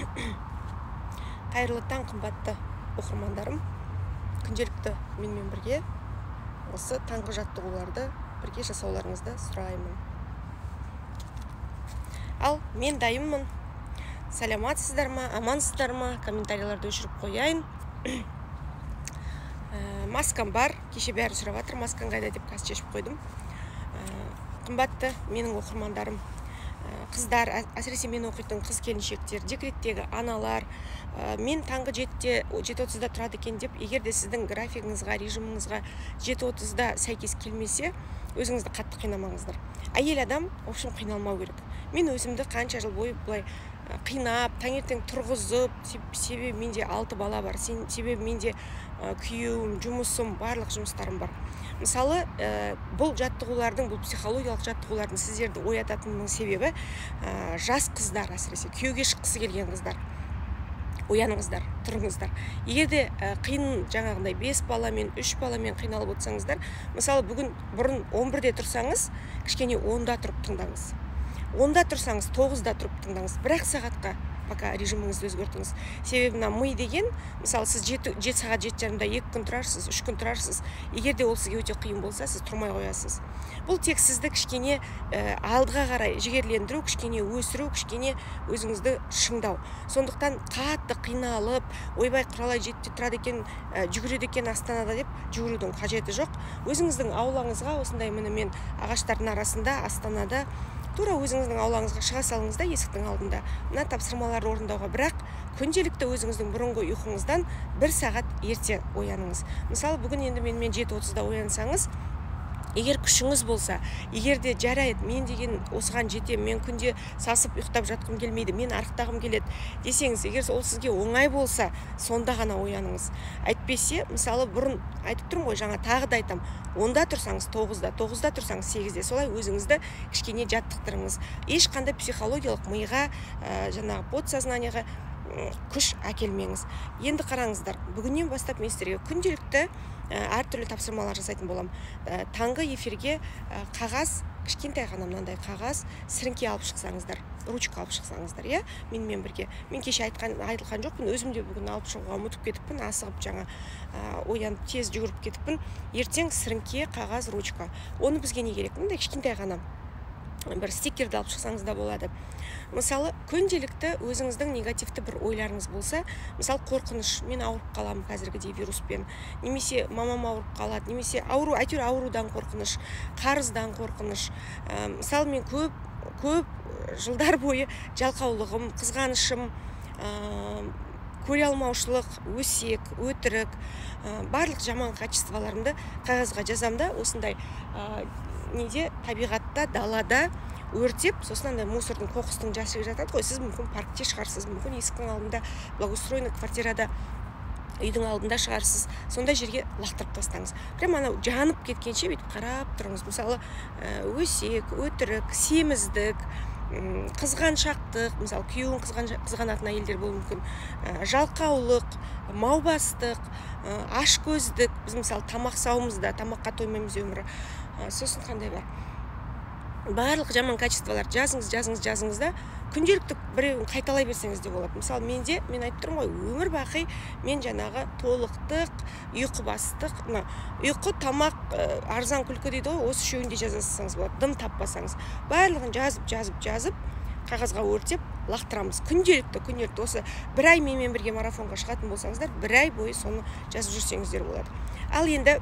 қайырлы таң қымбатты оқырмандарым. Күнделікті менімен бірге осы таңғы жаттығуларды бірге жасауларыңызды сұраймын. Ал мен дайынмын. Сәлематсыздар ма амансыздар ма комментарийлерді өшіріп қояйын. Ә, маскам бар. Кеше бәрі сұрап жатыр маскаң қайда деп қазір шешіп қойдым. Ә, қымбатты менің оқырмандарым. Қыздар әсіресе мен оқитын қыз келіншектер декреттегі аналар ә, мен таңғы жетіде жеті отызда тұрады екен деп егер де сіздің графигіңізға режиміңізға жеті отызда сәйкес келмесе өзіңізді қатты қинамаңыздар. Әйел адам в общем қиналмау керек. Мен өзімді қанша жыл бойы былай қинап таңертең тұрғызып себебі менде алты бала бар себебі менде күйеуім жұмысым барлық жұмыстарым бар. Мысалы ә, бұл жаттығулардың бұл психологиялық жаттығулардың сіздерді оятатынының себебі ә, жас қыздар әсіресе күйеуге шыққысы келген қыздар ояныңыздар тұрыңыздар. Егер де ә, қиын жаңағындай бес баламен үш баламен қиналып отырсаңыздар мысалы бүгін бұрын 11-де тұрсаңыз кішкене онда тұрып тыңдаңыз. Онда тұрсаңыз тоғызда тұрып тыңдаңыз. Бір ақ сағатқа пока режиміңізді өзгертіңіз. Себебі мына ми деген мысалы сіз жеті, жеті сағат жеті жарымда екі күн тұрарсыз үш күн тұрарсыз. Егер де ол сізге өте қиын болса сіз тұрмай қоясыз. Бұл тек сізді кішкене ә, алдыға қарай жігерлендіру кішкене өсіру кішкене өзіңізді шыңдау. Сондықтан қатты қиналып ойбай құралай жетіде тұрады екен ә, жүгіреді екен астанада деп жүгірудің қажеті жоқ. Өзіңіздің аулаңызға осындай міне мен ағаштардың арасында астанада тура өзіңіздің аулаңызға шыға салыңыз да есіктің алдында. Мына тапсырмаларды орындауға. Бірақ күнделікті өзіңіздің бұрынғы ұйқыңыздан бір сағат ерте ояныңыз. Мысалы бүгін енді менімен жеті отызда оянсаңыз егер күшіңіз болса егер де жарайды мен деген осыған жетемін мен күнде сасып ұйықтап жатқым келмейді мен арықтағым келеді десеңіз егер ол сізге оңай болса сонда ғана ояныңыз. Әйтпесе мысалы бұрын айтып тұрмын ғой жаңа тағы да айтамын онда тұрсаңыз тоғызда тоғызда тұрсаңыз сегізде солай өзіңізді кішкене жаттықтырыңыз. Ешқандай психологиялық миға ә, жаңағы подсознанияға күш әкелмеңіз. Енді қараңыздар бүгіннен бастап мен сіздерге күнделікті әртүрлі тапсырмалар жасайтын боламын. Ә, таңғы эфирге ә, қағаз кішкентай ғана мынандай қағаз сіріңке алып шықсаңыздар ручка алып шықсаңыздар иә? Менімен бірге. Мен кеше айтқан айтылған жоқпын өзім де бүгін алып шығуға ұмытып кетіппін асығып жаңа ә, оянып тез жүгіріп кетіппін. Ертең сіріңке қағаз ручка. Оны бізге не керек? Мындай кішкентай ғана. Бір стикерді алып шықсаңыз да болады. Мысалы күнделікті өзіңіздің негативті бір ойларыңыз болса мысалы қорқыныш мен ауырып қаламын қазіргідей вируспен немесе мамам ауырып қалады немесе ауру әйтеуір аурудан қорқыныш қарыздан қорқыныш. Ә, мысалы мен көп көп жылдар бойы жалқаулығым қызғанышым ә, көре алмаушылық өсек өтірік ә, барлық жаман качестволарымды қағазға жазамын да осындай неде табиғатта далада өртеп сосын андай мусордың қоқыстың жәшігі жатады ғой. Сіз мүмкін паркте шығарсыз мүмкін есіктің алдында благоустроенный квартирада үйдің алдында шығарсыз. Сондай жерге лақтырып тастаңыз. Прям анау жанып кеткенше бүйтіп қарап тұрыңыз. Мысалы өсек өтірік семіздік қызғаншақтық мысалы күйеуін қызған, қызғанатын әйелдер болуы мүмкін. Ә, жалқаулық маубастық ә, ашкөздік. Біз мысалы тамақ сауымыз да тамаққа тоймаймыз өмірі. Сосын қандай бар? Барлық жаман качестволарды жазыңыз жазыңыз жазыңыз да күнделікті біреуін қайталай берсеңіз де болады. Мысалы менде мен айтып тұрмын ғой өмір бақи мен жаңағы толықтық ұйқыбастық мына ұйқы тамақ ә, арзан күлкі дейді ғой осы үшеуін де жаза салсаңыз болады дым таппасаңыз. Барлығын жазып жазып жазып қағазға өртеп лақтырамыз. Күнделікті күнделікті. Осы бір ай менімен бірге марафонға шығатын болсаңыздар бір ай бойы соны жазып жүрсеңіздер болады. Ал енді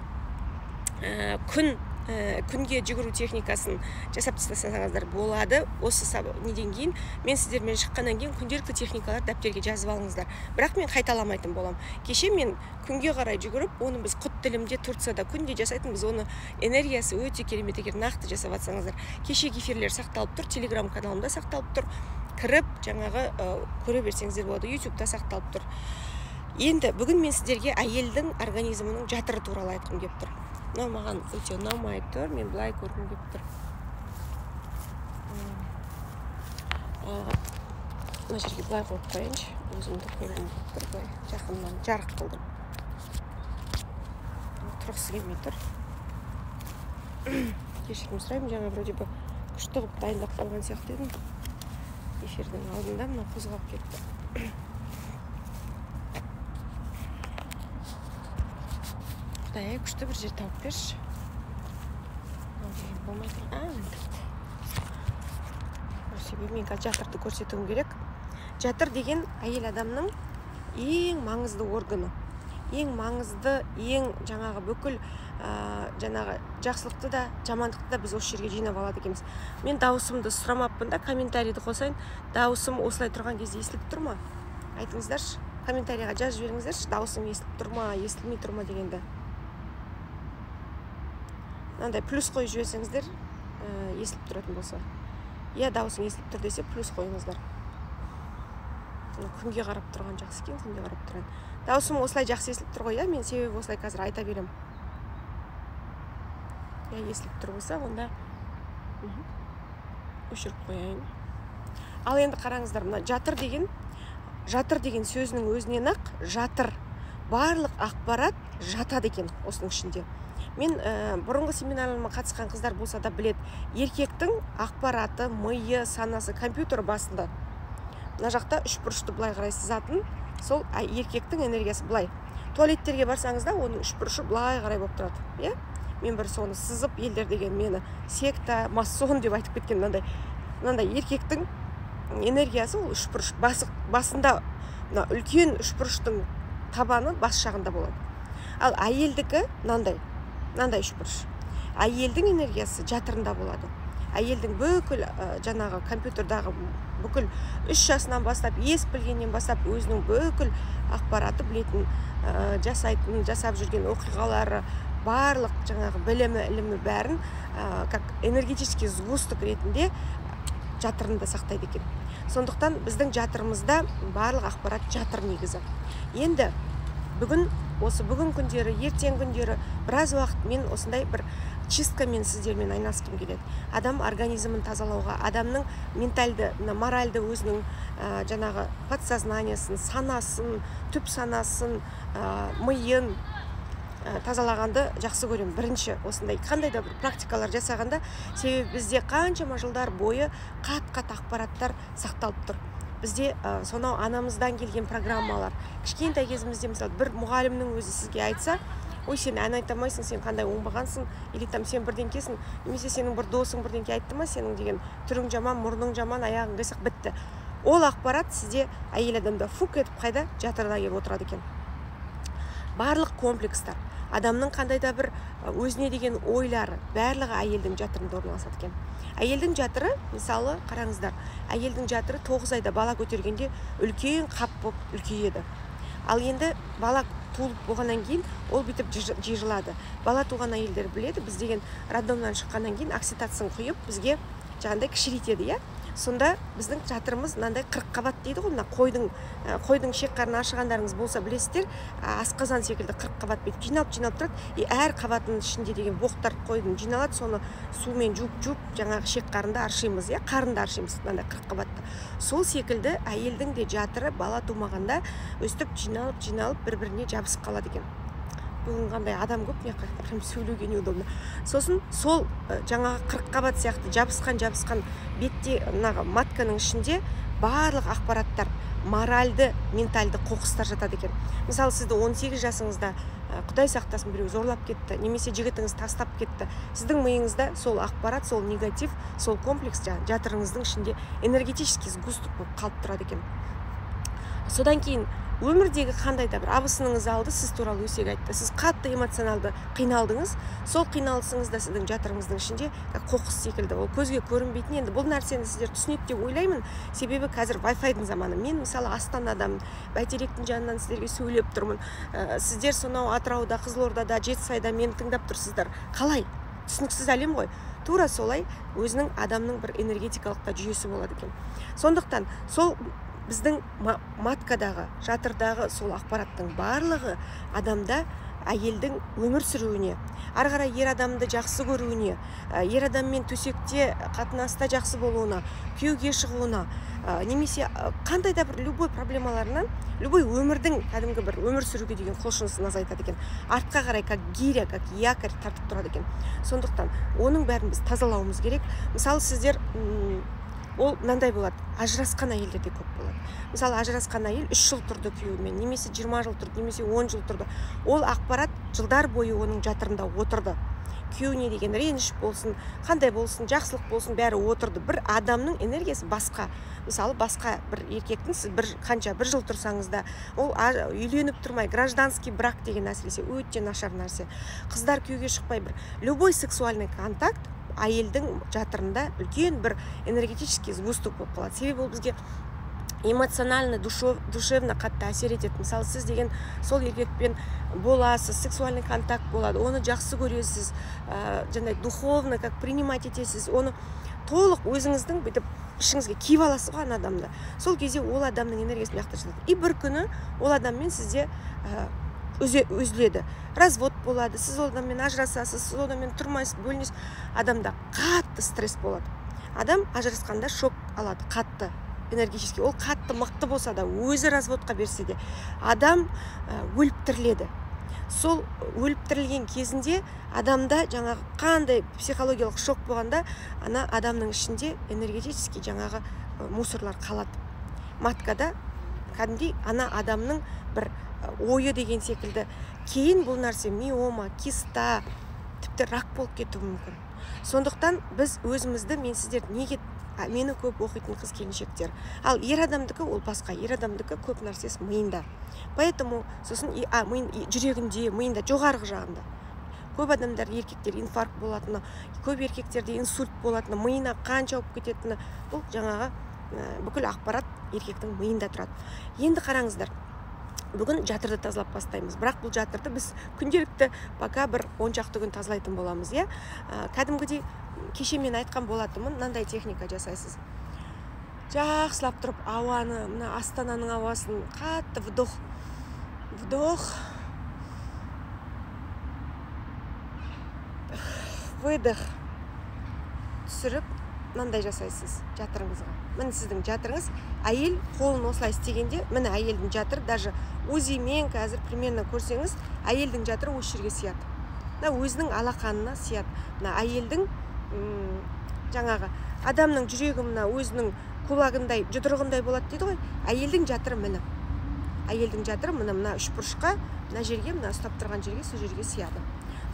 ә, күн ә, күнге жүгіру техникасын жасап тастасаңыздар болады. Осы неден кейін мен сіздермен шыққаннан кейін күнделікті техникалар дәптерге жазып алыңыздар. Бірақ мен қайталамайтын боламын. Кеше мен күнге қарай жүгіріп оны біз құт тілімде турцияда күнде жасайтынбыз оны энергиясы өте керемет егер нақты жасап жатсаңыздар кешегі эфирлер сақталып тұр телеграм каналымда сақталып тұр. Кіріп жаңағы ә, көре берсеңіздер болады ютубта сақталып тұр. Енді бүгін мен сіздерге әйелдің организмінің жатыры туралы айтқым келіп тұр. Мынау маған өте ұнамай тұр мен былай көргім келіп тұр мына жерге былай қойып қояйыншы өзімді көргім келіп тұр былай жақыннан жарық қылдым тұрғысы келмей тұр кешірім сұраймын жаңа вроде бы күшті қылып дайындап қойған сияқты едім эфирдің алдында мына қозғалып кетті ай күшті бір жер тауып берші себебі мен қазір жатырды көрсетуім керек? Жатыр деген әйел адамның ең маңызды органы. Ең маңызды ең жаңағы бүкіл ә, жаңағы жақсылықты да жамандықты да біз осы жерге жинап алады екенбіз. Мен дауысымды сұрамаппын да комментарийді қосайын. Дауысым осылай тұрған кезде естіліп тұр ма? Айтыңыздаршы. Комментарийға жазып жіберіңіздерші дауысым естіліп тұр ма естілмей тұр ма дегенді. Мынандай плюс қойып жіберсеңіздер ә, естіліп тұратын болса. Иә дауысың естіліп тұр десе плюс қойыңыздар. Күнге қарап тұрған жақсы екен күнге қарап тұрған. Дауысым осылай жақсы естіліп тұр ғой иә мен себебі осылай қазір айта беремін. Иә естіліп тұр болса онда өшіріп қояйын. Ал енді қараңыздар мына жатыр деген жатыр деген сөзінің өзінен ақ жатыр барлық ақпарат жатады екен осының ішінде. Мен ә, бұрынғы семинарыма қатысқан қыздар болса да білет. еркектің ақпараты миы санасы компьютер басында. Мына жақта үш бұрышты былай қарай сызатын. Сол еркектің энергиясы былай. Туалеттерге барсаңыз да оның үш бұрышы былай қарай болып тұрады иә? Мен бір соны сызып елдер деген мені секта масон деп айтып кеткен мынандай мынандай еркектің энергиясы ол үшбұрыш басы, басында мына үлкен үшбұрыштың табаны бас жағында болады. Ал әйелдікі мынандай. Мынандай үшбұрыш әйелдің энергиясы жатырында болады. Әйелдің бүкіл ә, жаңағы компьютердағы бүкіл үш жасынан бастап ес білгеннен бастап өзінің бүкіл ақпараты білетін ә, жасайтын жасап жүрген оқиғалары барлық жаңағы білімі ілімі бәрін ә, как энергетический сгусток ретінде жатырында сақтайды екен. Сондықтан біздің жатырымызда барлық ақпарат жатыр негізі. Енді бүгін осы бүгін күндері ертең күндері біраз уақыт мен осындай бір чисткамен сіздермен айналысқым келеді. Адам организмін тазалауға адамның ментальды моральды өзінің ә, жаңағы подсознаниясын санасын түп санасын ә, миын ә, тазалағанды жақсы көремін. Бірінші осындай қандай да бір практикалар жасағанда себебі бізде қаншама жылдар бойы қат қат ақпараттар сақталып тұр. Бізде ә, сонау анамыздан келген программалар. Кішкентай кезімізде мысалы бір мұғалімнің өзі сізге айтса ой сен ән айта алмайсың сен қандай оңбағансың? или там сен бірдеңкесің немесе сенің бір досың бірдеңке айтты ма сенің деген түрің жаман мұрның жаман аяғың қисық бітті. Ол ақпарат сізде әйел адамда фук етіп қайда? Жатырда келіп отырады екен. Барлық комплекстар адамның қандай да бір өзіне деген ойлары барлығы әйелдің жатырында орналасады екен. Әйелдің жатыры мысалы қараңыздар әйелдің жатыры тоғыз айда бала көтергенде үлкен қап болып үлкейеді. Ал енді бала туылып болғаннан кейін ол бүйтіп жиырылады бала туған әйелдер біледі біз деген роддомнан шыққаннан кейін окситоцин құйып бізге жаңағыдай кішірейтеді иә? Сонда біздің жатырымыз мынандай қабат дейді ғой мына қойдың қойдың шек қарны ашығандарыңыз болса білесіздер асқазан секілді қабат бүйтіп жиналып жиналып тұрады. И әр қабатының ішінде деген боқтар қойдың жиналады соны сумен жуып жуып жаңағы шек қарынды аршимыз иә қарынды аршимыз мынандай қабатты сол секілді әйелдің де жатыры бала тумағанда өстіп жиналып жиналып бір біріне жабысып қалады екен. Бүгін қандай адам көп мына жаққа прям сөйлеуге неудобно сосын сол жаңағы қырыққабат сияқты жабысқан жабысқан бетте мына матканың ішінде барлық ақпараттар моральды ментальды қоқыстар жатады екен. Мысалы сізді 18 жасыңызда құдай сақтасын біреу зорлап кетті немесе жігітіңіз тастап кетті. Сіздің миыңызда сол ақпарат сол негатив сол комплекс жаңағы жатырыңыздың ішінде энергетический сгусток болып қалып тұрады екен. Содан кейін өмірдегі қандай да бір абысыныңыз алды сіз туралы өсек айтты. Сіз қатты эмоционалды қиналдыңыз. Сол қиналысыңыз да сіздің жатырыңыздың ішінде қоқыс секілді. Ол көзге көрінбейтін енді бұл нәрсені сіздер түсінеді деп ойлаймын. Себебі қазір вай заманы. Мен мысалы астанадамын бәйтеректің жанынан сіздерге сөйлеп тұрмын. Ә, сіздер сонау атырауда қызылордада жетісайда мені тыңдап тұрсыздар. Қалай? Түсініксіз әлем ғой. Тура солай өзінің адамның бір энергетикалық та жүйесі болады екен. Сондықтан сол біздің маткадағы жатырдағы сол ақпараттың барлығы адамда әйелдің өмір сүруіне ары қарай ер адамды жақсы көруіне ер адаммен төсекте қатынаста жақсы болуына күйеуге шығуына немесе қандай да бір любой проблемаларынан любой өмірдің кәдімгі бір өмір сүруге деген құлшынысын азайтады екен. Артқа қарай как гиря как якорь тартып тұрады екен. Сондықтан оның бәрін біз тазалауымыз керек. Мысалы сіздер ол мынандай болады ажырасқан әйелдерде көп болады. Мысалы ажырасқан әйел үш жыл тұрды күйеуімен немесе жиырма жыл тұрды немесе он жыл тұрды. Ол ақпарат жылдар бойы оның жатырында отырды. Күйеуіне деген реніш болсын қандай болсын жақсылық болсын бәрі отырды. Бір адамның энергиясы басқа. Мысалы басқа бір еркектің сіз бір қанша бір жыл тұрсаңыз да ол үйленіп тұрмай гражданский брак деген әсіресе өте нашар нәрсе. Қыздар күйеуге шықпай бір любой сексуальный контакт әйелдің жатырында үлкен бір энергетический сгусток болып қалады. Себебі ол бізге эмоционально душевно қатты әсер етеді мысалы сіз деген сол еркекпен боласыз сексуальный контакт болады оны жақсы көресіз ә, жаңағыдай духовно как принимать етесіз оны толық өзіңіздің бүйтіп ішіңізге киіп аласыз ғой ана адамды. Сол кезде ол адамның энергиясы мына жақта и бір күні ол адаммен сізде үзіледі развод болады сіз ол адаммен ажырасасыз сіз ол адаммен тұрмайсыз бөлінесіз адамда қатты стресс болады. Адам ажырасқанда шок алады қатты энергетический ол қатты мықты болса да өзі разводқа берсе де адам өліп тіріледі сол өліп тірілген кезінде адамда жаңағы қандай психологиялық шок болғанда ана адамның ішінде энергетический жаңағы мусорлар қалады. Маткада кәдімгідей ана адамның бір ойы деген секілді. Кейін бұл нәрсе миома киста тіпті рак болып кетуі мүмкін. Сондықтан біз өзімізді мен сіздерді неге мені көп оқитын қыз келіншектер? Ал ер адамдікі ол басқа ер адамдікі көп нәрсесі миында. Поэтому сосын а, миын, жүрегінде миында жоғарғы жағында. Көп адамдар еркектер инфаркт болатыны көп еркектерде инсульт болатыны миына қанша ауып кететіні бұл жаңағы бүкіл ақпарат еркектің миында тұрады. Енді қараңыздар бүгін жатырды тазалап бастаймыз. Бірақ бұл жатырды біз күнделікті пока бір он шақты күн тазалайтын боламыз иә? Кәдімгідей кеше мен айтқан болатынмын мынандай техника жасайсыз. Жақсылап тұрып ауаны мына астананың ауасын қатты вдох вдох. Выдох. Мынандай жасайсыз жатырыңызға міне сіздің жатырыңыз. Әйел қолын осылай істегенде міне әйелдің жатыры даже узимен қазір примерно көрсеңіз әйелдің жатыры осы жерге сияды. Мына өзінің алақанына сияды. Мына әйелдің жаңағы адамның жүрегі мына өзінің кулагындай жұдырығындай болады дейді ғой. Әйелдің жатыры міне. Әйелдің жатыры міне мына үшбұрышқа мына жерге мына ұстап тұрған жерге сол жерге сияды.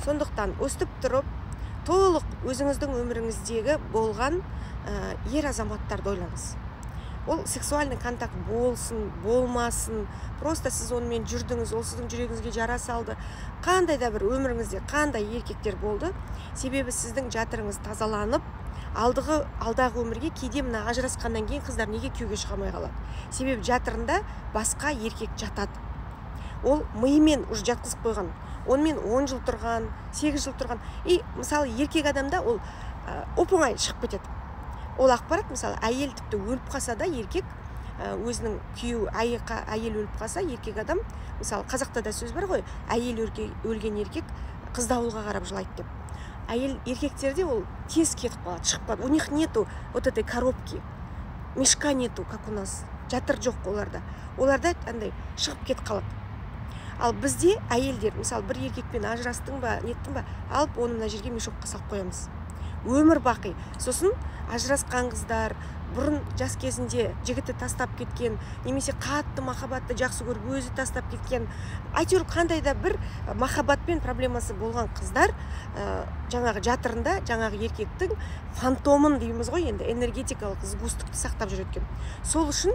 Сондықтан өстіп тұрып толық өзіңіздің өміріңіздегі болған ә, ер азаматтарды ойлаңыз. Ол сексуальный контакт болсын болмасын просто сіз онымен жүрдіңіз ол сіздің жүрегіңізге жара салды. Қандай да бір өміріңізде қандай еркектер болды себебі сіздің жатырыңыз тазаланып алдығы алдағы өмірге кейде мына ажырасқаннан кейін қыздар неге күйеуге шыға алмай қалады? Себебі жатырында басқа еркек жатады. Ол миымен уже жатқызып қойған. Онымен он жыл тұрған сегіз жыл тұрған. И мысалы еркек адамда ол оп оңай шығып кетеді. Ол ақпарат мысалы әйел тіпті өліп қалса да еркек өзінің күйеуі әйел өліп қалса еркек адам мысалы қазақта да сөз бар ғой әйел өлген еркек қызды ауылға қарап жылайды деп. Әйел еркектерде ол тез кетіп қалады шығып қалады. У них нету вот этой коробки мешка нету как у нас. Жатыр жоқ оларда. Оларда андай шығып кетіп қалады. Ал бізде әйелдер мысалы бір еркекпен ажырастың ба неттің ба алып оны мына жерге мешокқа салып қоямыз. Өмір бақи. Сосын ажырасқан қыздар бұрын жас кезінде жігіті тастап кеткен немесе қатты махаббатты жақсы көріп өзі тастап кеткен әйтеуір қандай да бір махаббатпен проблемасы болған қыздар ә, жаңағы жатырында жаңағы еркектің фантомын дейміз ғой енді энергетикалық сгустықты сақтап жүр екен сол үшін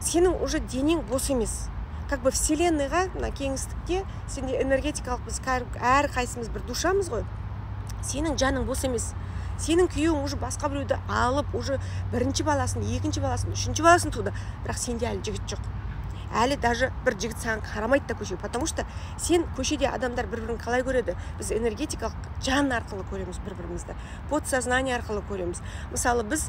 сенің уже денең бос емес. Как бы вселенныйға мына кеңістікте сенде энергетикалық біз әрқайсымыз бір душамыз ғой. Сенің жаның бос емес. Сенің күйеуің уже басқа біреуді алып уже бірінші баласын екінші баласын үшінші баласын туды. Бірақ сенде әлі жігіт жоқ. Әлі даже бір жігіт саған қарамайды да көше потому что сен көшеде адамдар бір бірін қалай көреді? Біз энергетикалық жан арқылы көреміз бір бірімізді подсознание арқылы көреміз. Мысалы біз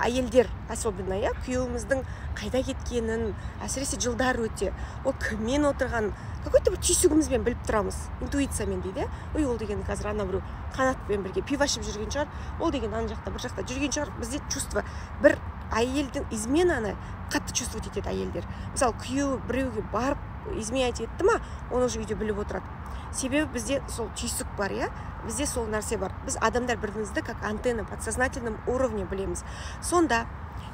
әйелдер особенно иә күйеуіміздің қайда кеткенін әсіресе жылдар өте ол кіммен отырғанын какой то бір түйсігімізбен біліп тұрамыз. Интуициямен дейді. Ой ол деген қазір ана біреу қанатпен бірге пиво ішіп жүрген шығар. Ол деген ана жақта бір жақта жүрген шығар. Бізде чувство бір әйелдің изменаны қатты чувствовать етеді әйелдер. Мысалы күйеуі біреуге барып изменять етті ма оны уже үйде біліп отырады. Себебі бізде сол түйсік бар иә? Бізде сол нәрсе бар. Біз адамдар бір бірімізді как антенна подсознательном уровне білеміз. Сонда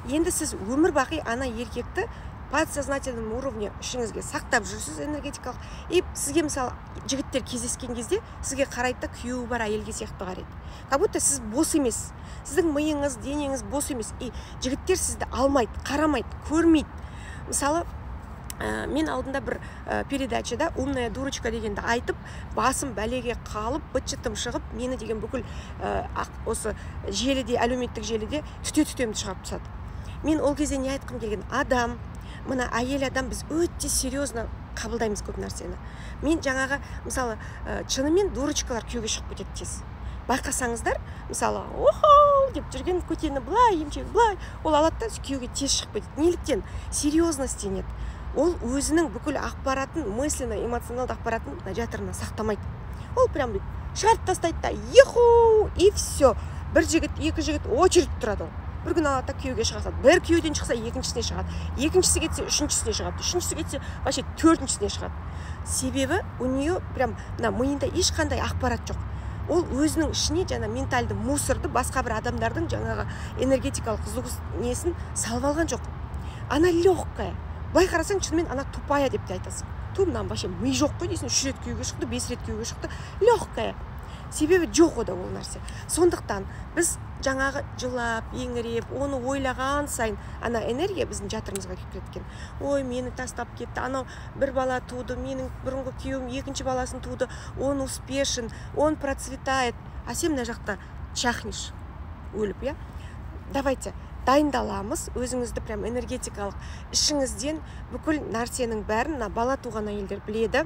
енді сіз өмір бақи ана еркекті подсознательном уровне ішіңізге сақтап жүрсіз энергетикалық. И сізге мысалы жігіттер кездескен кезде сізге қарайды да күйеуі бар әйелге сияқты қарайды. Как будто сіз бос емес. Сіздің миыңыз денеңіз бос емес. И жігіттер сізді алмайды қарамайды көрмейді. Мысалы ә, мен алдында бір ә, передачада умная дурочка дегенді айтып басым бәлеге қалып быт шытым шығып мені деген бүкіл ә, осы желіде әлеуметтік желіде түте түтемді шығарып тастады. Мен ол кезде не айтқым келген? Адам мына әйел адам біз өте серьезно қабылдаймыз көп нәрсені. Мен жаңағы мысалы ә, шынымен дурочкалар күйеуге шығып кетеді тез. Байқасаңыздар мысалы охо! деп жүрген көтені былай емшек былай ол алады да күйеуге тез шығып кетеді. Неліктен? Серьезность денеді ол өзінің бүкіл ақпаратын мысленно эмоционалды ақпаратын жатырына сақтамайды. Ол прям шығарып тастайды да еху и все бір жігіт екі жігіт очередь тұрады ол. Бір күн алады да күйеуге шыға салады бір күйеуден шықса екіншісіне шығады. Екіншісі кетсе үшіншісіне шығады. Үшіншісі кетсе вообще төртіншісіне шығады. Себебі у нее прям мына миында ешқандай ақпарат жоқ. Ол өзінің ішіне жаңа ментальды мусорды басқа бір адамдардың жаңағы энергетикалық зуғыз несін салып алған жоқ. Она легкая. Былай қарасаң шынымен ана тупая деп те айтасың. Ту мынаның вообще ми жоқ қой дейсің. Үш рет күйеуге шықты бес рет күйеуге шықты. Легкая. Себебі жоқ ода ол нәрсе. Сондықтан біз жаңағы жылап еңіреп оны ойлаған сайын ана энергия біздің жатырымызға кіріп кеткен. Ой мені тастап кетті анау бір бала туды менің бұрынғы күйеуім екінші баласын туды он успешен он процветает. А сен мына жақта чахнешь өліп иә? Давайте дайындаламыз өзіңізді прям энергетикалық ішіңізден бүкіл нәрсенің бәрін мына бала туған әйелдер біледі.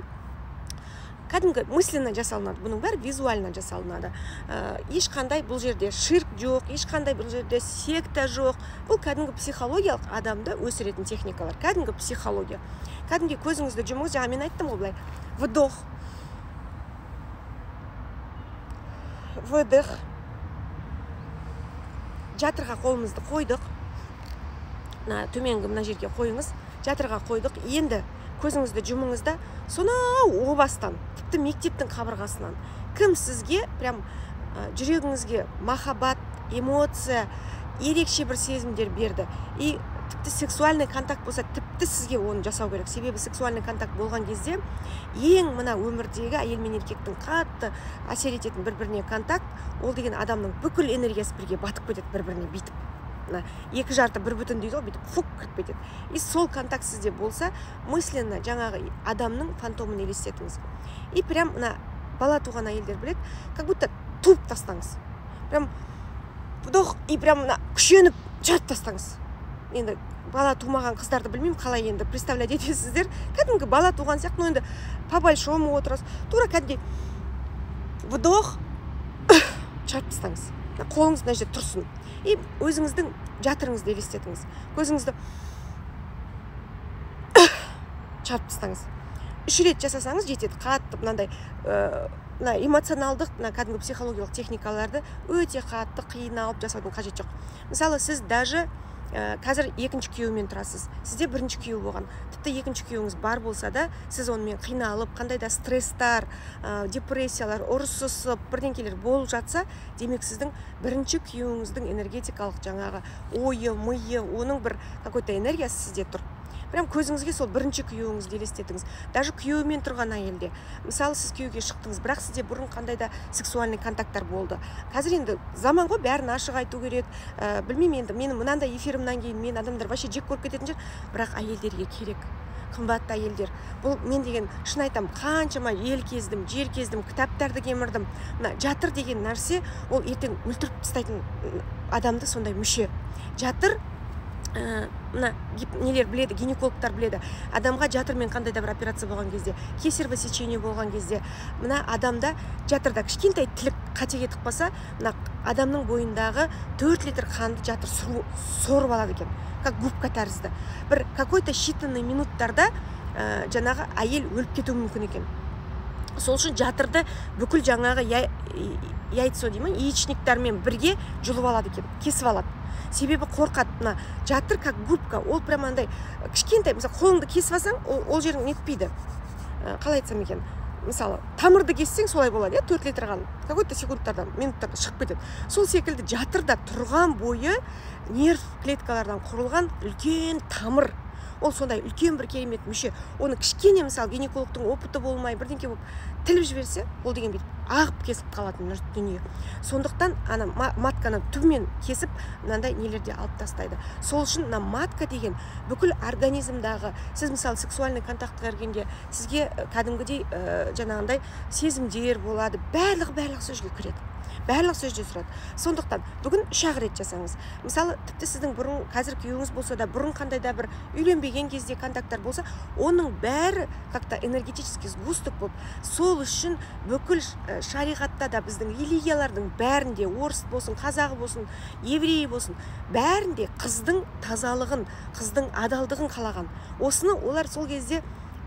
Кәдімгі мысленно жасалынады. Бұның бәрі визуально жасалынады. Ә, ешқандай бұл жерде ширк жоқ ешқандай бұл жерде секта жоқ. Бұл кәдімгі психологиялық адамды өсіретін техникалар. Кәдімгі психология. Кәдімгі көзіңізді жұмыңыз. Жаңа мен айттым ғой былай. Вдох. Выдох. Жатырға қолымызды қойдық. Мына төменгі мына жерге қойыңыз. Жатырға қойдық. Енді көзіңізді жұмыңыз да сонау о бастан тіпті мектептің қабырғасынан. Кім сізге прям жүрегіңізге махаббат эмоция ерекше бір сезімдер берді? И тіпті сексуальный контакт болса тіпті сізге оны жасау керек. Себебі сексуальный контакт болған кезде ең мына өмірдегі әйел мен еркектің қатты әсер ететін бір біріне контакт ол деген адамның бүкіл энергиясы бірге батып кетеді бір біріне бүйтіп. Мына екі жарты бір бүтін дейді ғой бүйтіп фук кіріп кетеді. И сол контакт сізде болса мысленно жаңағы адамның фантомын елестетіңіз. И прям мына бала туған әйелдер біледі как будто туып тастаңыз. Прям вдох и прям мына күшеніп жатып тастаңыз. Енді бала тумаған қыздарды білмеймін қалай енді представлять етесіздер. Кәдімгі бала туған сияқты но енді по большому отырасыз. Тура кәдімгідей вдох жатып тастаңыз. Қолыңыз мына жерде тұрсын. И өзіңіздің жатырыңызды елестетіңіз. Көзіңізді шарп тастаңыз. Үш рет жасасаңыз жетеді. Қатты мынандай ә, мына эмоционалдық мына кәдімгі психологиялық техникаларды өте қатты қиналып жасаудың қажеті жоқ. Мысалы сіз даже ә, қазір екінші күйеумен тұрасыз. Сізде бірінші күйеу болған. Тіпті екінші күйеуіңіз бар болса да сіз онымен қиналып қандай да стресстар ә, депрессиялар ұрысысып бірдеңкелер болып жатса демек сіздің бірінші күйеуіңіздің энергетикалық жаңағы ойы миы оның бір какой то энергиясы сізде тұр. Прям көзіңізге сол бірінші күйеуіңізді елестетіңіз. Даже күйеуімен тұрған әйелде. Мысалы сіз күйеуге шықтыңыз бірақ сізде бұрын қандай да сексуальный контакттар болды. Қазір енді заман ғой бәрін ашық айту керек. Ә, білмеймін енді менің мынандай эфирімнан кейін мен адамдар вообще жек көріп кететін шығар. Бірақ әйелдерге керек қымбатты әйелдер. Бұл мен деген шын айтамын қаншама ел кездім жер кездім кітаптарды кемірдім. Мына жатыр деген нәрсе ол ертең өлтіріп тастайтын адамды сондай мүше. Жатыр мына нелер біледі гинекологтар біледі адамға жатырмен қандай да бір операция болған кезде кесарево сечение болған кезде мына адамда жатырда кішкентай тілік қате кетіп қалса мына адамның бойындағы төрт литр қанды жатыр сорып алады екен. Как губка тәрізді. Бір какой то считанный минуттарда ә, жаңағы әйел өліп кетуі мүмкін екен. Сол үшін жатырды бүкіл жаңағы яйцо дей ма яичниктармен бірге жұлып алады екен кесіп алады. Себебі қорқады мына жатыр как губка. Ол прям андай кішкентай мысалы қолыңды кесіп алсаң ол, ол жерің нетпейді. Қалай айтсам екен? Мысалы тамырды кессең солай болады иә төрт литр қан какой то секундтарда минуттарда шығып кетеді. Сол секілді жатырда тұрған бойы нерв клеткалардан құрылған үлкен тамыр. Ол сондай үлкен бір керемет мүше. Оны кішкене мысалы гинекологтың опыты болмай бірдеңке болып тіліп жіберсе ол деген бүйтіп ағып кесіп қалатын дүние. Сондықтан ана матканы түбімен кесіп мынандай нелерде алып тастайды. Сол үшін мына матка деген бүкіл организмдағы сіз мысалы сексуальный контактқа кіргенде сізге кәдімгідей ә, жаңағындай сезімдер болады барлығы барлығы сол жерге кіреді. Барлық сол жерде тұрады сондықтан бүгін үш ақ рет жасаңыз. Мысалы тіпті сіздің бұрын қазір күйеуіңіз болса да бұрын қандай да бір үйленбеген кезде контакттар болса оның бәрі как то энергетический сгусток болып сол үшін бүкіл шариғатта да біздің религиялардың бәрінде орыс болсын қазағы болсын еврей болсын бәрінде қыздың тазалығын қыздың адалдығын қалаған. Осыны олар сол кезде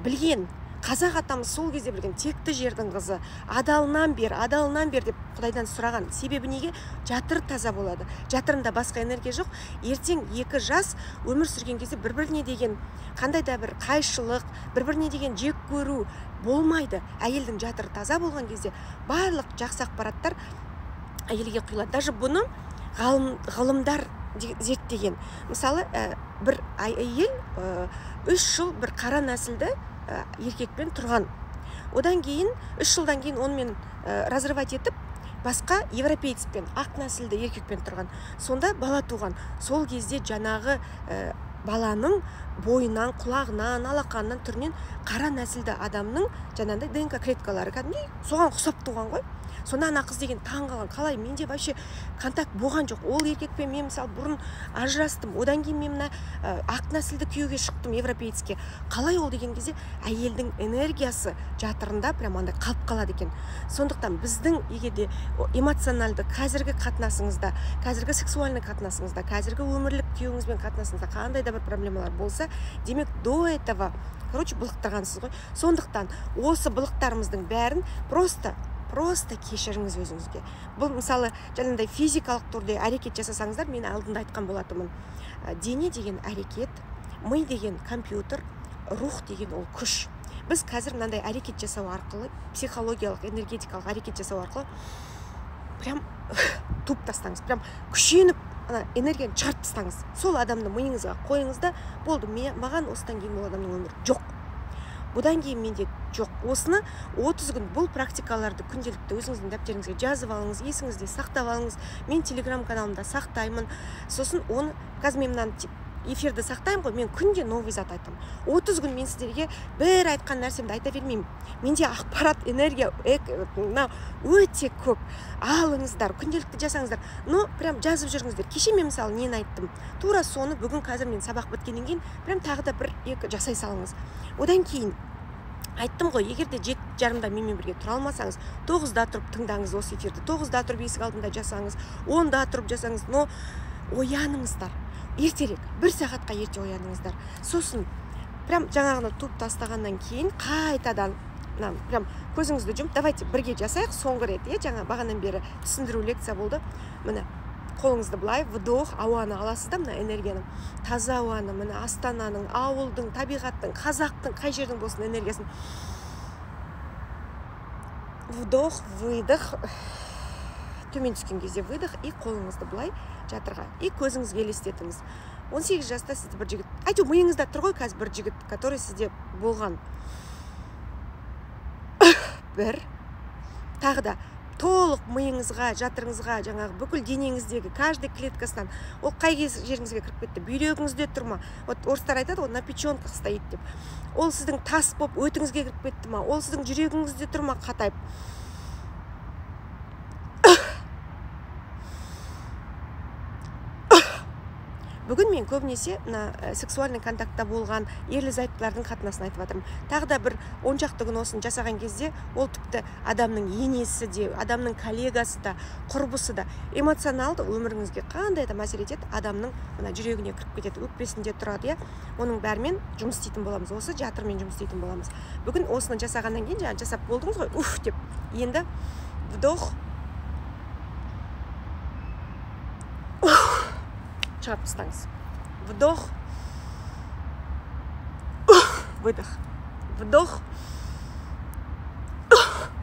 білген. Қазақ атамыз сол кезде білген текті жердің қызы адалынан бер адалынан бер деп құдайдан сұраған. Себебі неге? Жатыр таза болады. Жатырында басқа энергия жоқ. Ертең екі жас өмір сүрген кезде бір біріне деген қандай да бір қайшылық бір біріне деген жек көру болмайды. Әйелдің жатыры таза болған кезде барлық жақсы ақпараттар әйелге құйылады. Даже бұны ғалым, ғылымдар зерттеген. Мысалы ә, бір әйел ә, үш жыл бір қара нәсілді еркекпен тұрған. Одан кейін үш жылдан кейін онымен ә, разрывать етіп басқа европейцпен ақ нәсілді еркекпен тұрған. Сонда бала туған. Сол кезде жаңағы ә, баланың бойынан құлағынан алақанынан түрінен қара нәсілді адамның жаңағыдай днк клеткалары кәдімгідей соған ұқсап туған ғой. Сонда ана қыз деген таң қалған. Қалай менде вообще контакт болған жоқ. Ол еркекпен мен мысалы бұрын ажырастым. Одан кейін мен мына ә, ақ нәсілді күйеуге шықтым европейцке. Қалай ол деген кезде әйелдің энергиясы жатырында прям андай қалып қалады екен. Сондықтан біздің егерде эмоциональды қазіргі қатынасыңызда қазіргі сексуальный қатынасыңызда қазіргі өмірлік күйеуіңізбен қатынасыңызда қандай да бір проблемалар болса демек до этого короче былықтырғансыз ғой. Сондықтан осы былықтарымыздың бәрін просто просто кешіріңіз өзіңізге. Бұл мысалы жаңағыдай физикалық түрде әрекет жасасаңыздар мен алдында айтқан болатынмын. Дене деген әрекет ми деген компьютер рух деген ол күш. Біз қазір мынандай әрекет жасау арқылы психологиялық энергетикалық әрекет жасау арқылы прям туып тастаңыз прям күшеніп ана энергияны шығарып тастаңыз. Сол адамды миыңызға қойыңыз да болды маған осыдан кейін ол адамның өмірі жоқ. Бұдан кейін менде жоқ. Осыны 30 күн бұл практикаларды күнделікті өзіңіздің дәптеріңізге жазып алыңыз есіңізде сақтап алыңыз. Мен телеграм каналымда сақтаймын. Сосын оны қазір мен мынаны эфирді сақтаймын ғой мен күнде новый зат айтамын. 30 күн мен сіздерге бір айтқан нәрсемді айта бермеймін. Менде ақпарат энергия мына өте көп. Алыңыздар күнделікті жасаңыздар. Но прям жазып жүріңіздер. Кеше мен мысалы нені айттым? Тура соны бүгін қазір мен сабақ біткеннен кейін прям тағы да бір екі жасай салыңыз. Одан кейін айттым ғой егер де жеті жарымда менімен бірге тұра алмасаңыз тоғызда тұрып тыңдаңыз осы эфирді тоғызда тұрып есік алдында жасаңыз онда тұрып жасаңыз но ояныңыздар. Ертерек. Бір сағатқа ерте ояныңыздар. Сосын прям жаңағыны туып тастағаннан кейін қайтадан мына прям көзіңізді жұмып давайте бірге жасайық соңғы рет иә жаңа бағанадан бері түсіндіру лекция болды. Міне қолыңызды былай вдох ауаны аласыз да мына энергияны. Таза ауаны міне астананың ауылдың табиғаттың қазақтың қай жердің болсын энергиясын. Вдох выдох. Төмен түскен кезде выдох и қолыңызды былай жатырға и көзіңізге елестетіңіз 18 жаста сізді бір жігіт әйтеуір миыңызда тұр ғой қазір бір жігіт который сізде болған. Бір тағы да. Толық миыңызға жатырыңызға жаңағы бүкіл денеңіздегі каждый клеткасынан. Ол қай жеріңізге кіріп кетті? Бүйрегіңізде тұр ма? Вот орыстар айтады ғой на печенках стоит деп. Ол сіздің тас болып өтіңізге кіріп кетті ма? Ол сіздің жүрегіңізде тұр ма? Қатайып. Бүгін мен көбінесе мына ә, сексуальный контактта болған ерлі зайыптылардың қатынасын айтып жатырмын. Тағы да бір он шақты күн осыны жасаған кезде ол тіпті адамның енесі де адамның коллегасы да құрбысы да эмоционалды өміріңізге қандай да әсер етеді адамның мына жүрегіне кіріп кетеді өкпесінде тұрады иә. Оның бәрімен жұмыс істейтін боламыз. Осы жатырмен жұмыс істейтін боламыз. Бүгін осыны жасағаннан кейін жаңа жасап болдыңыз ғой уф деп. Енді вдох шығарып тастаңыз вдох. Выдох. Вдох.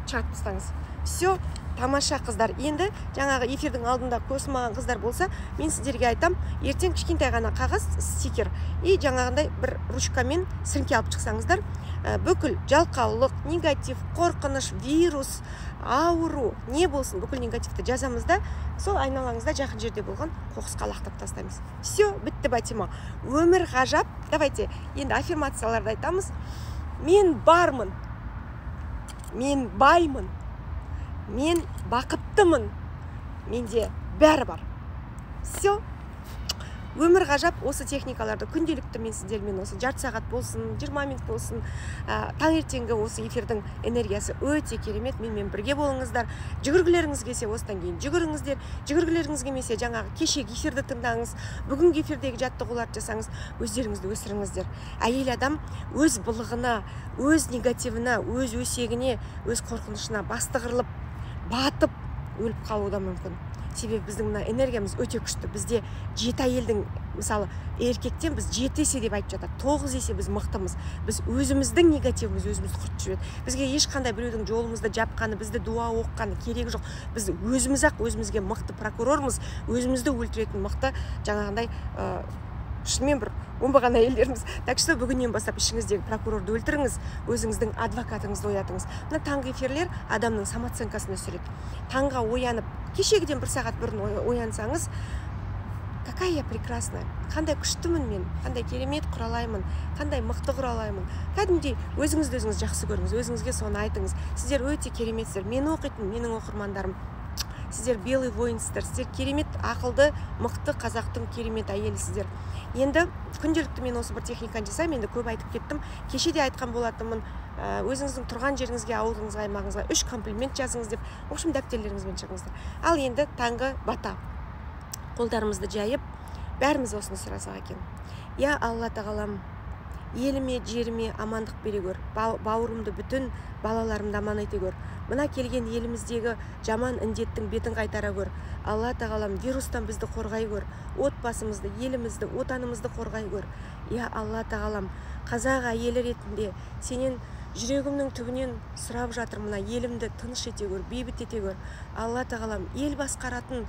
Шығарып тастаңыз все тамаша қыздар енді. Жаңағы эфирдің алдында қосылмаған қыздар болса мен сіздерге айтам ертең кішкентай ғана қағаз стикер. И жаңағындай бір ручкамен сіріңке алып шықсаңыздар бүкіл жалқаулық негатив қорқыныш вирус ауру не болсын бүкіл негативті жазамыз да сол айналаңызда жақын жерде болған қоқысқа лақтырып тастаймыз. Все бітті бәтима. Өмір ғажап. Давайте енді аффирмацияларды айтамыз. Мен бармын. Мен баймын. Мен бақыттымын. Менде бәрі бар все өмір ғажап осы техникаларды күнделікті мен сіздермен осы жарты сағат болсын 20 минут болсын ә, таңертеңгі осы эфирдің энергиясы өте керемет. Менімен бірге болыңыздар. Жүгіргілеріңіз келсе осыдан кейін жүгіріңіздер. Жүгіргілеріңіз келмесе жаңағы кешегі эфирді тыңдаңыз бүгінгі эфирдегі жаттығуларды жасаңыз өздеріңізді өсіріңіздер. Әйел адам өз былығына өз негативіне өз өсегіне өз қорқынышына бастығырылып батып өліп қалуы да мүмкін. Себебі біздің мына энергиямыз өте күшті. Бізде жеті әйелдің мысалы еркектен біз жеті есе деп айтып жатады. Тоғыз есе біз мықтымыз. Біз өзіміздің негативіміз өзімізді құртып жібереді бізге ешқандай біреудің жолымызды жапқаны бізді дуа оқығаны керегі жоқ. Біз өзіміз ақ өзімізге мықты прокурормыз. Өзімізді өлтіретін мықты жаңағындай шынымен бір оңбаған әйелдеріміз так что бүгіннен бастап ішіңіздегі прокурорды өлтіріңіз өзіңіздің адвокатыңызды оятыңыз. Мына таңғы эфирлер адамның самооценкасын өсіреді таңға оянып кешегіден бір сағат бұрын оянсаңыз какая я прекрасная! Қандай күштімін мен! Қандай керемет құралаймын! Қандай мықты құралаймын! Кәдімгідей өзіңізді өзіңіз жақсы көріңіз өзіңізге соны айтыңыз. Сіздер өте кереметсіздер! Мені оқитын менің оқырмандарым! Сіздер белый воинсыздар сіздер керемет ақылды мықты қазақтың керемет әйелісіздер енді күнделікті мен осы бір техниканы жасаймын енді көп айтып кеттім. Кеше де айтқан болатынмын өзіңіздің тұрған жеріңізге ауылыңызға аймағыңызға үш комплимент жазыңыз деп в общем дәптерлеріңізбен шығыңыздар. Ал енді таңғы бата. Қолдарымызды жайып бәріміз осыны сұрасақ екен. Я алла тағалам еліме жеріме амандық бере көр бауырымды бүтін балаларымды аман ете көр мына келген еліміздегі жаман індеттің бетін қайтара көр алла тағалам вирустан бізді қорғай көр отбасымызды елімізді отанымызды қорғай көр иә алла тағалам қазақ әйелі ретінде сенен жүрегімнің түбінен сұрап жатыр мына елімді тыныш ете көр бейбіт ете көр алла тағалам ел басқаратын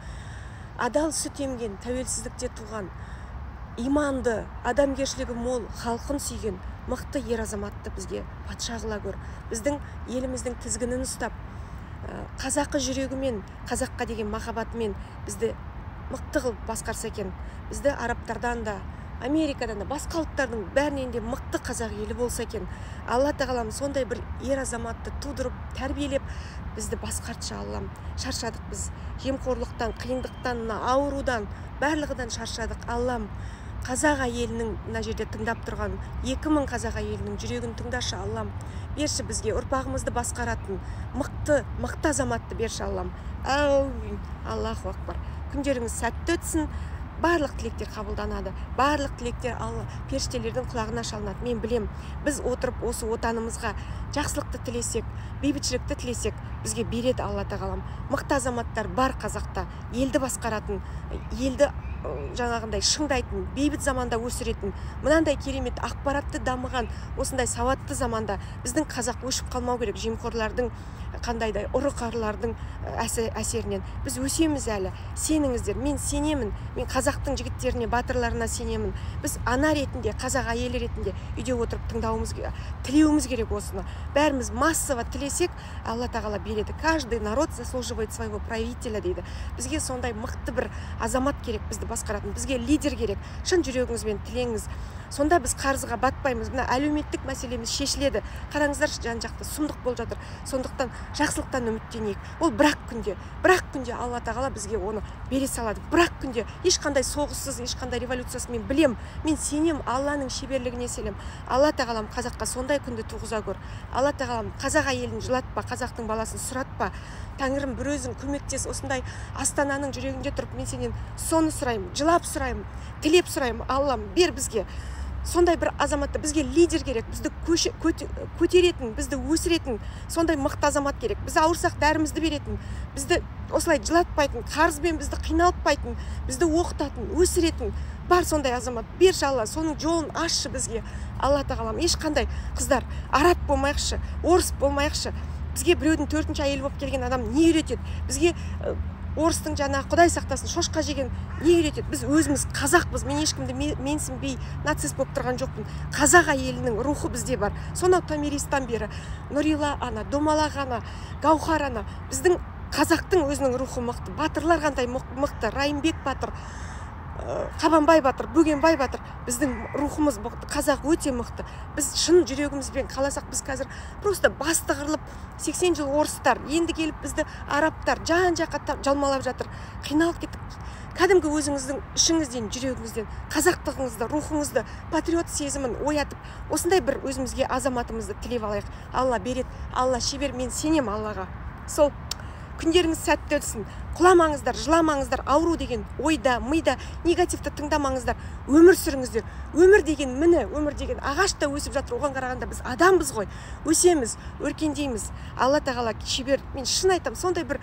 адал сүт емген тәуелсіздікте туған иманды адамгершілігі мол халқын сүйген мықты ер азаматты бізге патша қыла көр біздің еліміздің тізгінін ұстап қазақы жүрегімен қазаққа деген махаббатымен бізді мықты қылып басқарса екен. Бізді арабтардан да америкадан да басқа ұлттардың бәрінен де мықты қазақ елі болса екен. Алла тағалам сондай бір ер азаматты тудырып тәрбиелеп бізді басқартшы аллам. Шаршадық біз. Жемқорлықтан қиындықтан мына аурудан барлығыдан шаршадық аллам. Қазақ әйелінің мына жерде тыңдап тұрған екі мың қазақ әйелінің жүрегін тыңдашы аллам. Берші бізге ұрпағымызды басқаратын мықты мықты азаматты берші аллам. Әумин. Аллаху акбар. Күндеріңіз сәтті өтсін. Барлық тілектер қабылданады. Барлық тілектер алла періштелердің құлағына шалынады. Мен білем біз отырып осы отанымызға жақсылықты тілесек бейбітшілікті тілесек бізге береді алла тағалам. Мықты азаматтар бар қазақта. Елді басқаратын елді жаңағындай шыңдайтын бейбіт заманда өсіретін мынандай керемет ақпаратты дамыған осындай сауатты заманда біздің қазақ өшіп қалмау керек. Жемқорлардың қандай да ұры қарлардың әсерінен. Біз өсеміз әлі. Сеніңіздер. Мен сенемін. Мен қазақтың жігіттеріне батырларына сенемін. Біз ана ретінде қазақ әйелі ретінде үйде отырып тыңдауымыз тілеуіміз керек осыны. Бәріміз массово тілесек алла тағала береді. Каждый народ заслуживает своего правителя дейді. Бізге сондай мықты бір азамат керек бізді басқаратын. Бізге лидер керек. Шын жүрегіңізбен тілеңіз. Сонда біз қарызға батпаймыз. Мына әлеуметтік мәселеміз шешіледі. Қараңыздаршы жан жақта сұмдық болып жатыр. Сондықтан жақсылықтан үміттенейік. Ол бір ақ күнде бір ақ күнде алла тағала бізге оны бере салады. Бір ақ күнде ешқандай соғыссыз ешқандай революциясыз мен білем. Мен сенем алланың шеберлігіне сенем. Алла тағалам қазаққа сондай күнді туғыза көр алла тағалам қазақ әйелін жылатпа қазақтың баласын сұратпа. Тәңірім бір өзің көмектес осындай астананың жүрегінде тұрып мен сенен соны сұраймын жылап сұраймын тілеп сұраймын. Аллам бер бізге. Сондай бір азаматты бізге лидер керек бізді көтеретін бізді өсіретін сондай мықты азамат керек. Біз ауырсақ дәрімізді беретін бізді осылай жылатпайтын қарызбен бізді қиналтпайтын бізді оқытатын өсіретін бар сондай азамат. Берші алла соның жолын ашшы бізге. Алла тағалам ешқандай қыздар араб болмайықшы орыс болмайықшы. Бізге біреудің төртінші әйелі болып келген адам не үйретеді? Бізге орыстың жаңағы құдай сақтасын шошқа жеген не үйретеді? Біз өзіміз қазақпыз мен ешкімді менсінбей нацист болып тұрған жоқпын. Қазақ әйелінің рухы бізде бар. Сонау томиристан бері нұрила ана домалақ ана гаухар ана біздің қазақтың өзінің рухы мықты. Батырлар қандай мықты. Райымбек батыр. Қабанбай батыр бөгенбай батыр. Біздің рухымыз қазақ өте мықты. Біз шын жүрегімізбен қаласақ біз қазір просто басты қырылып 80 жыл орыстар енді келіп бізді арабтар жан жаққа жалмалап жатыр. Қиналып кеттік. Кәдімгі өзіңіздің ішіңізден жүрегіңізден қазақтығыңызды рухыңызды патриот сезімін оятып осындай бір өзімізге азаматымызды тілеп алайық. Алла береді алла шебер мен сенем аллаға. Сол күндеріңіз сәтті өтсін. Құламаңыздар жыламаңыздар ауру деген ойда мида негативті тыңдамаңыздар. Өмір сүріңіздер. Өмір деген міне өмір деген ағаш та өсіп жатыр. Оған қарағанда біз адамбыз ғой. Өсеміз өркендейміз. Алла тағала шебер мен шын айтамын сондай бір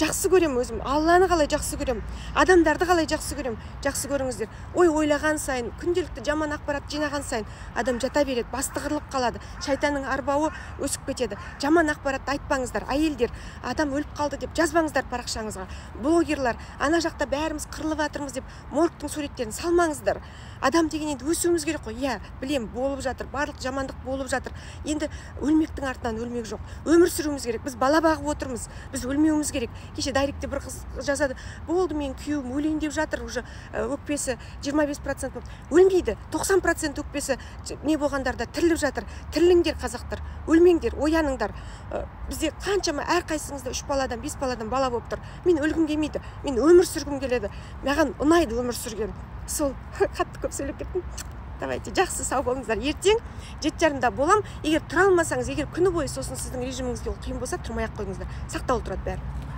жақсы көремін өзім. Алланы қалай жақсы көремін? Адамдарды қалай жақсы көремін? Жақсы көріңіздер. Ой ойлаған сайын күнделікті жаман ақпарат жинаған сайын адам жата береді басты қырылып қалады. Шайтанның арбауы өсіп кетеді. Жаман ақпаратты айтпаңыздар әйелдер адам өліп қалды деп жазбаңыздар парақшаңызға. Блогерлар ана жақта бәріміз қырылып жатырмыз деп моргтың суреттерін салмаңыздар. Адам деген енді өсуіміз керек қой. Иә білем болып жатыр барлық жамандық болып жатыр. Енді өлмектің артынан өлмек жоқ. Өмір сүруіміз керек. Біз бала бағып отырмыз. Біз өлмеуіміз керек. Кеше дайректте бір қыз жазады болды менің күйеуім өлейін деп жатыр уже өкпесі 25 процент болып өлмейді 90 процент өкпесі не болғандарда тіріліп жатыр. Тіріліңдер қазақтар өлмеңдер ояныңдар бізде қаншама әрқайсыңызда үш баладан бес баладан бала болып тұр. Мен өлгім келмейді мен өмір сүргім келеді маған ұнайды өмір сүрген сол қатты көп сөйлеп кеттім. Давайте жақсы сау болыңыздар. Ертең жеті жарымда боламын егер тұра алмасаңыз егер күні бойы сосын сіздің режиміңізге ол қиын болса тұрмай ақ қойыңыздар. Сақтаулы тұрады бәрі.